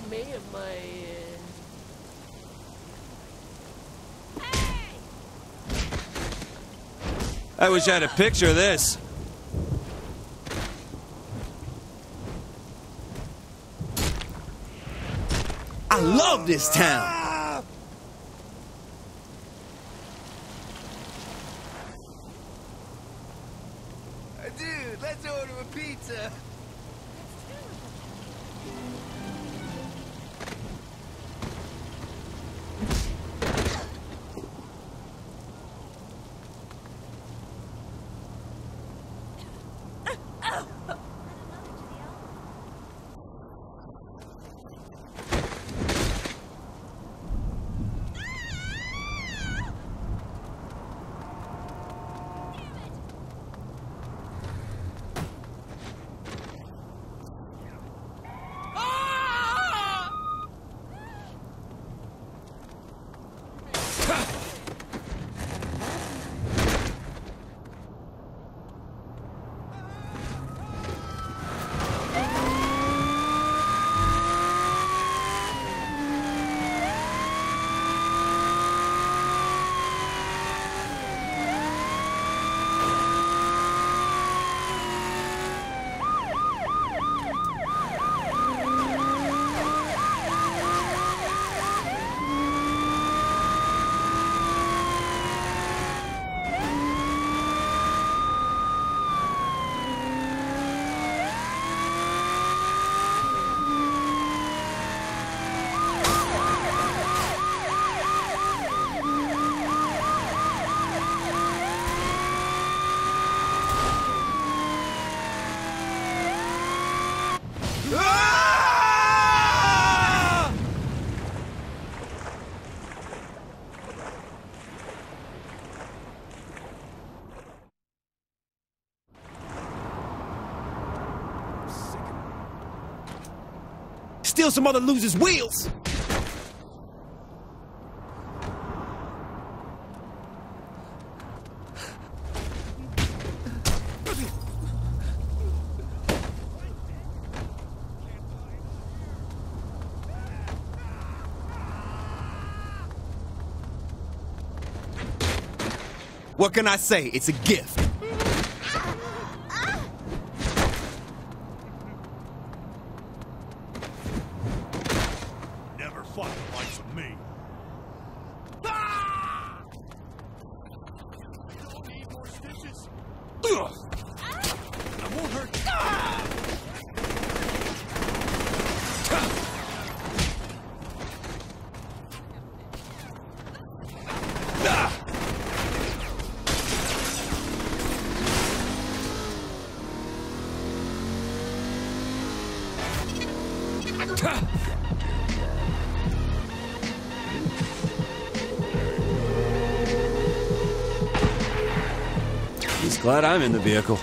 find me in my. I wish I had a picture of this. I love this town. Dude, let's order a pizza. Steal some other loser's wheels. What can I say? It's a gift. Never fought the likes of me. You don't need more stitches. I won't hurt. He's glad I'm in the vehicle.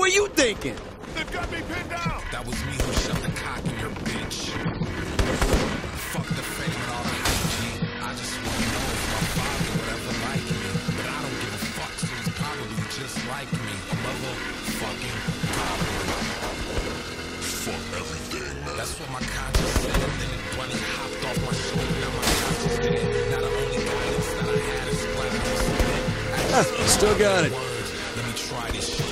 Were you thinking? They've got me pinned down. That was me who shoved the cock in your bitch. Fuck the fame and all the hype, G. I just wanna know if my father would ever like me. But I don't give a fuck, so he's probably just like me. A motherfucking problem. Fuck everything, man. That's what my conscience said. Then it bloody hopped off my shoulder. Now my conscience dead. Now the only guidance that I had is glad I was dead. Still got it. Let me try this shit.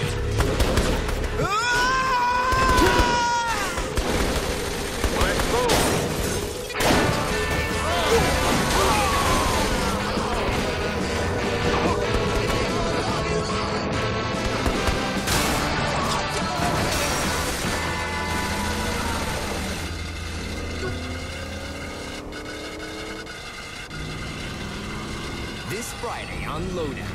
Friday on Lowdown,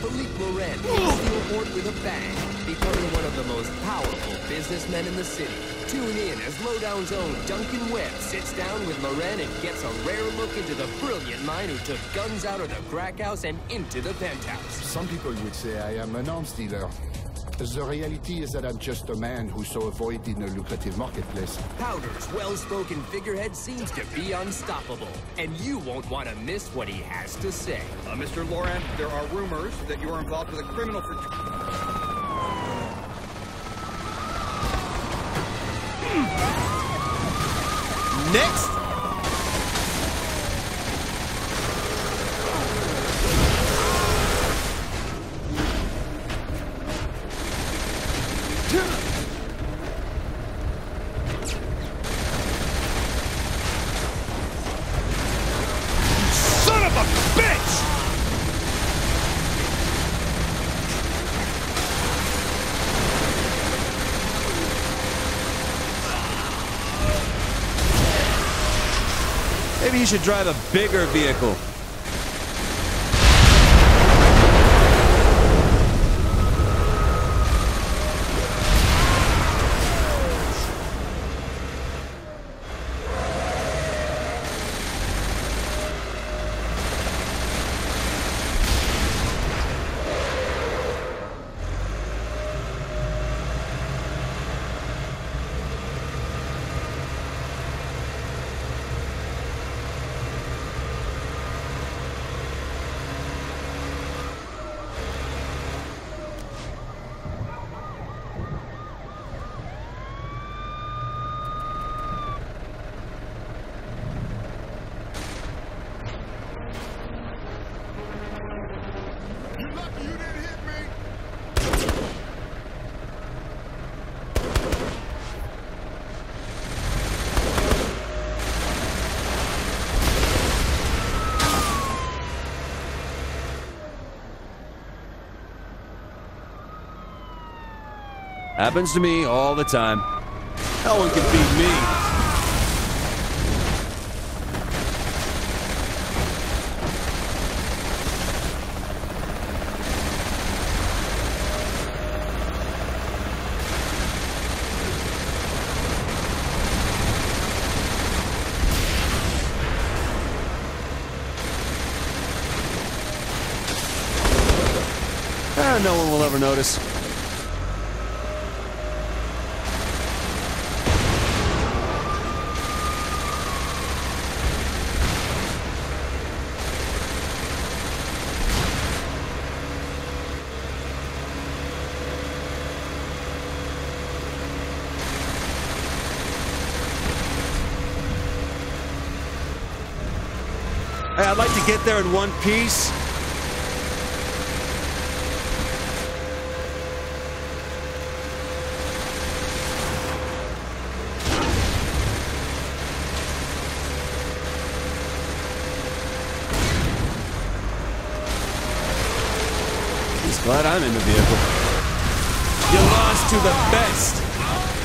Philippe Loren steal Port with a bang, becoming one of the most powerful businessmen in the city. Tune in as Lowdown's own Duncan Webb sits down with Loren and gets a rare look into the brilliant mind who took guns out of the crack house and into the penthouse. Some people would say I am an arms dealer. The reality is that I'm just a man who saw a void in a lucrative marketplace. Powder's well-spoken figurehead seems to be unstoppable, and you won't want to miss what he has to say. Uh, Mr. Loren, there are rumors that you are involved with a criminal for... Next! Should drive a bigger vehicle. Happens to me all the time. No one can beat me. Ah, no one will ever notice. Hey, I'd like to get there in one piece. He's glad I'm in the vehicle. You lost to the best.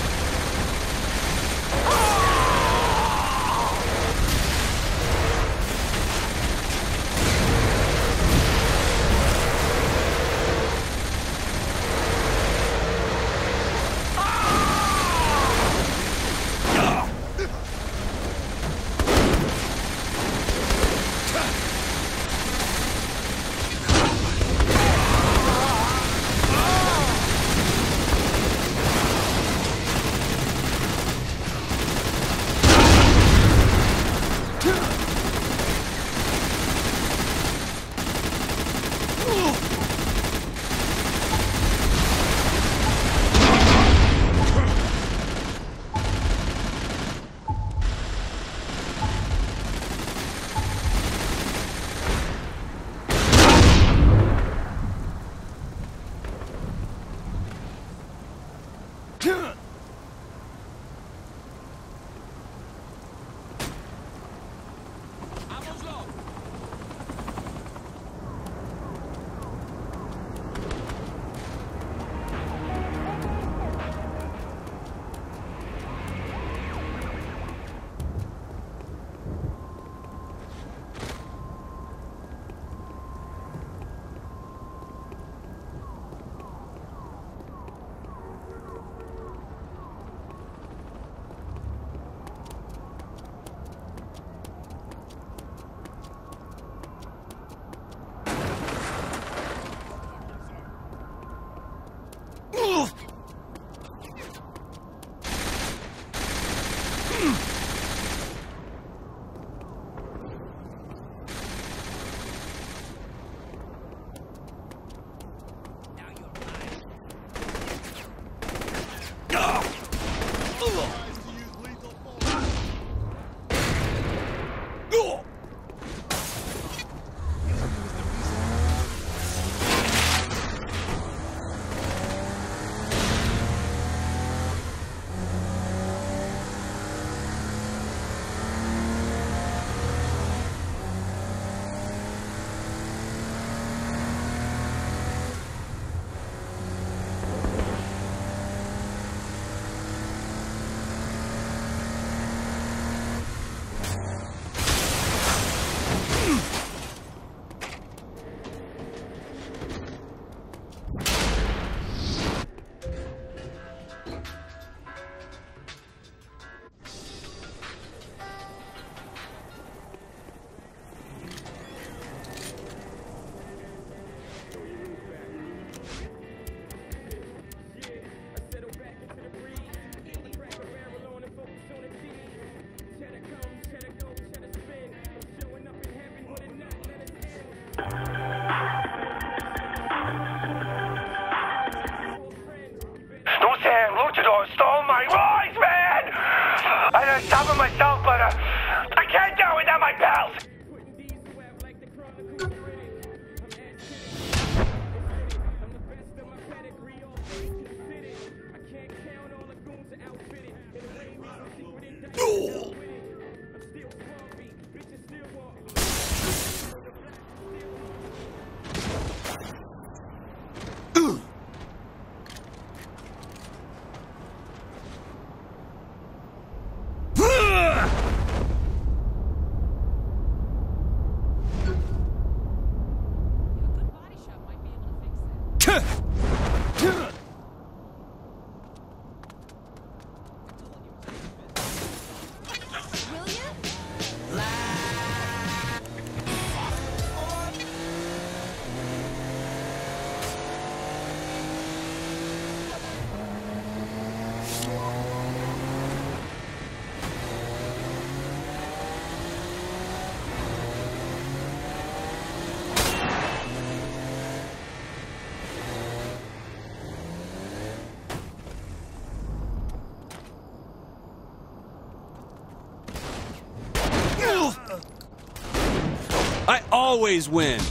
I always win.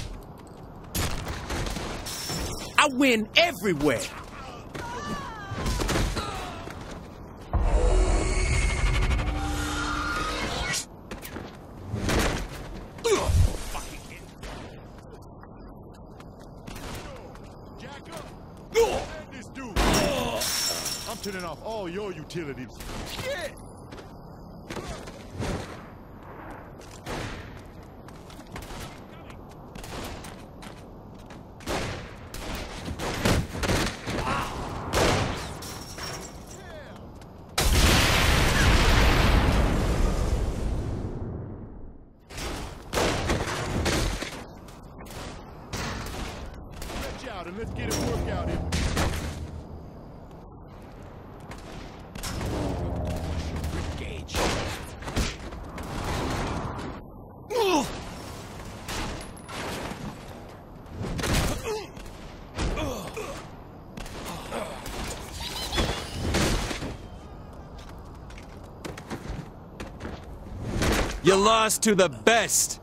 I win everywhere. Jack up! End this dude! I'm turning off all your utilities. Shit! Stretch out and let's get a workout in. You lost to the best.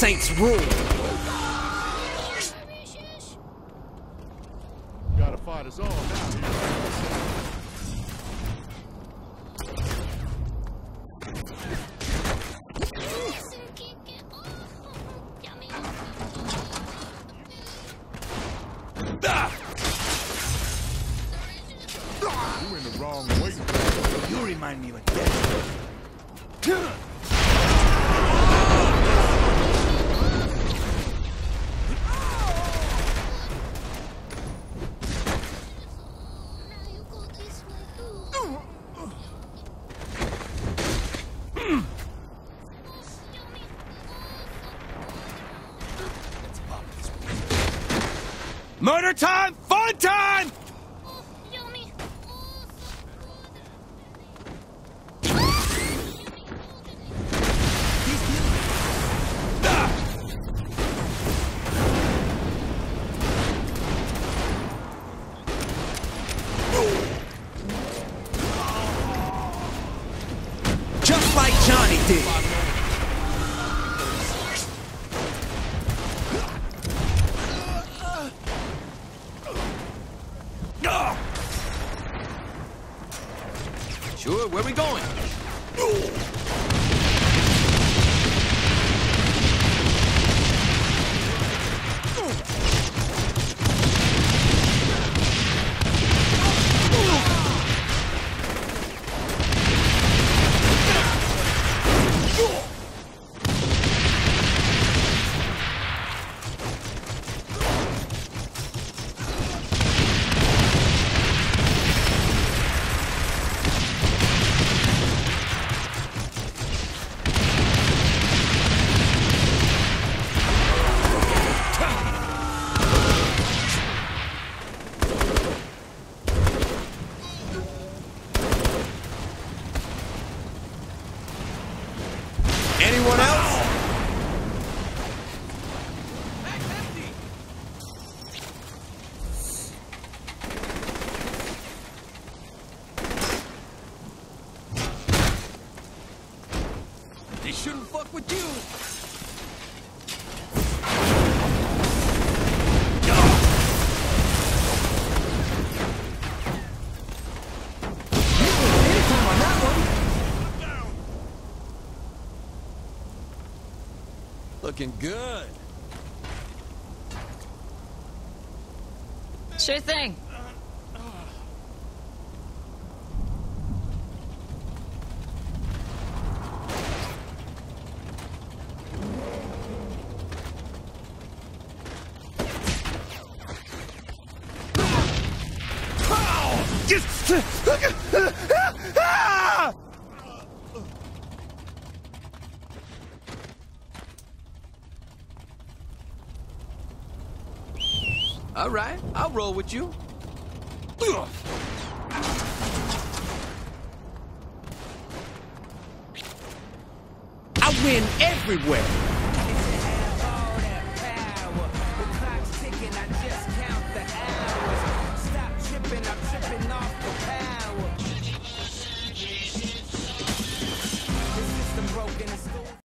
Saints rule. Gotta fight us all now. You in the wrong way. You remind me of a dead. We going? Looking good. Sure thing. All right, I'll roll with you. I win everywhere.